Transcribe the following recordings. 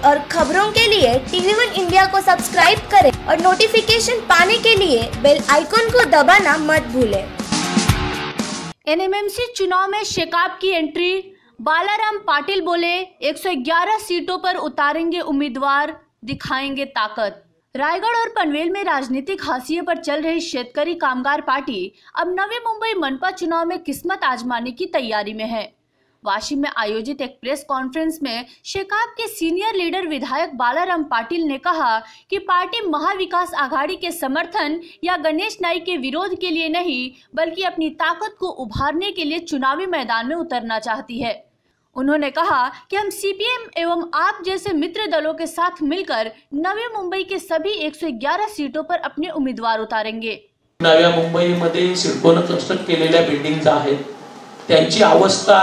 और खबरों के लिए टीवी वन इंडिया को सब्सक्राइब करें और नोटिफिकेशन पाने के लिए बेल आइकॉन को दबाना मत भूलें। एनएमएमसी चुनाव में शेकाप की एंट्री बालाराम पाटिल बोले 111 सीटों पर उतारेंगे उम्मीदवार, दिखाएँगे ताकत। रायगढ़ और पनवेल में राजनीतिक हाशिए पर चल रही शेतकरी कामगार पार्टी अब नवी मुंबई मनपा चुनाव में किस्मत आजमाने की तैयारी में है। वाशी में आयोजित एक प्रेस कॉन्फ्रेंस में शेकाप के सीनियर लीडर विधायक बालाराम पाटिल ने कहा कि पार्टी महाविकास आघाड़ी के समर्थन या गणेश नाई के विरोध के लिए नहीं, बल्कि अपनी ताकत को उभारने के लिए चुनावी मैदान में उतरना चाहती है। उन्होंने कहा कि हम सीपीएम एवं आप जैसे मित्र दलों के साथ मिलकर नवी मुंबई के सभी 111 सीटों पर अपने उम्मीदवार उतारेंगे। नव्या मुंबईमध्ये सिडकोनं कन्स्ट्रक्ट केलेल्या बिल्डिंग्ज आहेत. त्यांची अवस्था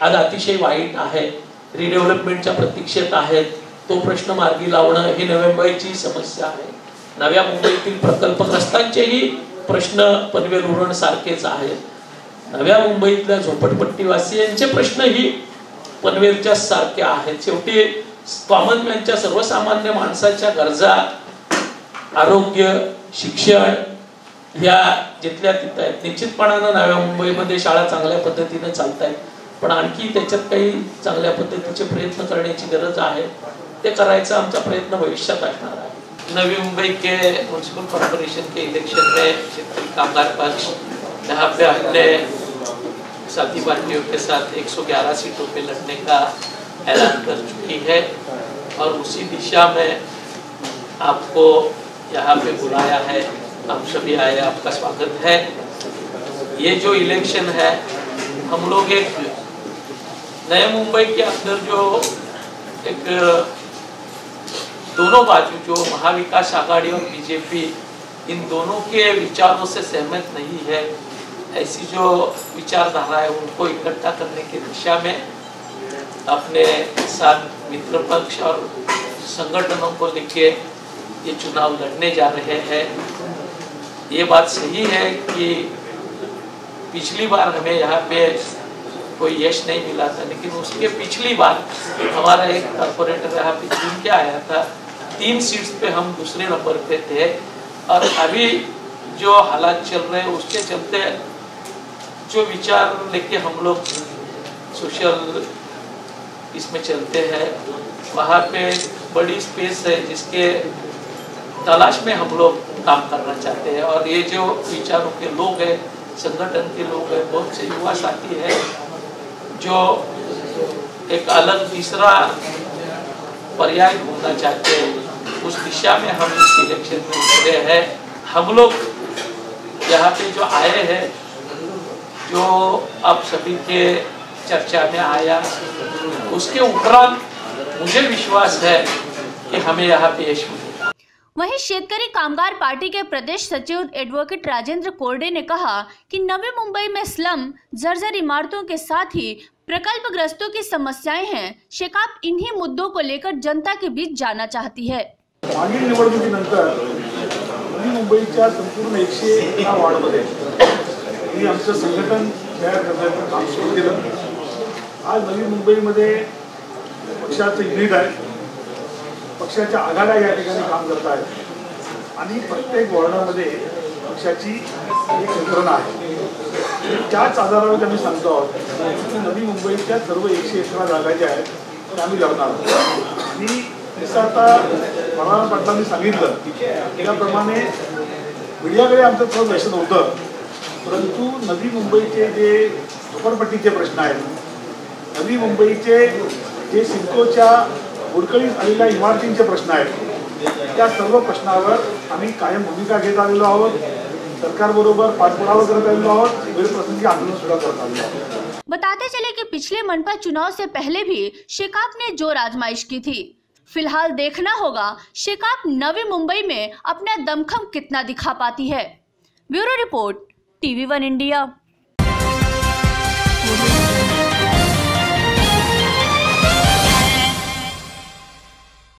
आज अतिशय वाईट आहे. रिडेव्हलपमेंटच्या प्रतीक्षेत आहेत. तो प्रश्न मार्गी लावणं ही नव्या मुंबईची समस्या आहे. नव्या मुंबईतील प्रकल्पग्रस्तांचेही प्रश्न पनवेल उरण सारखेच आहेत. नव्या मुंबईतल्या झोपडपट्टीवासियांचे प्रश्नही पनवेलच्या सारखे आहेत. शेवटी कॉमन मॅनच्या सर्वसामान्य माणसाच्या गरजा आरोग्य शिक्षण या जिथल्या तिथं आहेत. निश्चितपणानं नव्या मुंबईमध्ये शाळा चांगल्या पद्धतीने चालत आहेत पण आणखी त्याच्यात काही चांगल्या पद्धतीचे प्रयत्न करण्याची गरज आहे. ते करायचा आमचा प्रयत्न भविष्यात असणार नवी मुंबई के म्यूनसिपल कॉरपोरेशन के इलेक्शन में क्षेत्रीय कामगार पक्ष यहाँ पे हमने साथी पार्टियों के साथ 111 सीटों पे लड़ने का ऐलान कर चुकी है। और उसी दिशा में आपको यहाँ पे बुलाया है, आप सभी आए, आपका स्वागत है। ये जो इलेक्शन है, हम लोग एक नए मुंबई के अंदर जो एक, दोनों बाजू जो महाविकास आघाड़ी और बीजेपी, इन दोनों के विचारों से सहमत नहीं है। ऐसी जो विचारधारा है, उनको इकट्ठा करने की दिशा में अपने साथ मित्र पक्ष और संगठनों को लेके ये चुनाव लड़ने जा रहे हैं। ये बात सही है कि पिछली बार हमें यहाँ पे कोई यश नहीं मिला था, लेकिन उसके पिछली बार हमारा एक कॉर्पोरेटर यहाँ पे चुन के आया था, तीन सीट्स पे हम दूसरे नंबर पे थे। और अभी जो हालात चल रहे हैं, उसके चलते जो विचार लेके हम लोग सोशल इसमें चलते हैं, वहाँ पे बड़ी स्पेस है जिसके तलाश में हम लोग काम करना चाहते हैं। और ये जो विचारों के लोग हैं, संगठन के लोग हैं, बहुत से युवा साथी हैं जो एक अलग तीसरा पर्याय होना चाहते हैं, उस दिशा में हम इस इलेक्शन में उतरे हैं। हम लोग यहाँ पे जो आए हैं, जो अब सभी के चर्चा में आया, उसके उपरांत मुझे विश्वास है कि हमें यहाँ पे यश मिलेगा। वहीं शेतकरी कामगार पार्टी के प्रदेश सचिव एडवोकेट राजेंद्र कोरडे ने कहा कि नवी मुंबई में स्लम, जर्जर इमारतों के साथ ही प्रकल्पग्रस्तों की समस्याएँ हैं। शेकाप इन्हीं मुद्दों को लेकर जनता के बीच जाना चाहती है। निवडणुकीनंतर नवी मुंबईच्या संपूर्ण आज पक्षाचं युनिट आहे. पक्षाच्या आघाड्या या ठिकाणी काम करत आहेत. आणि प्रत्येक वॉर्डामध्ये पक्षाची एक यंत्रणा आहे. त्याच आधारावर आम्ही सांगतो आहोत नवी मुंबईच्या सर्व एकशे अकरा जागा ज्या आहेत त्या आम्ही लढणार आहोत. आणि जसं आता मनाला पाटलांनी सांगितलं त्याप्रमाणे मीडियाकडे आमचं थोडं लक्ष नव्हतं परंतु नवी मुंबईचे जे झोपडपट्टीचे प्रश्न आहेत नवी मुंबईचे जे सिडकोच्या बुडकळीत आलेल्या इमारतींचे प्रश्न आहेत. त्या सर्व प्रश्नावर आम्ही कायम भूमिका घेत आलेलो आहोत. सरकारबरोबर पाठपुरावा करत आलेलो आहोत. प्रसंगी आंदोलन सुद्धा करत आलेलो बताते चले कि पिछले मनपा चुनाव से पहले भी शेकाप ने ज़ोर आजमाइश की थी। फ़िलहाल देखना होगा शेकाप नवी मुंबई में अपना दमखम कितना दिखा पाती है। Bureau report, TV one India.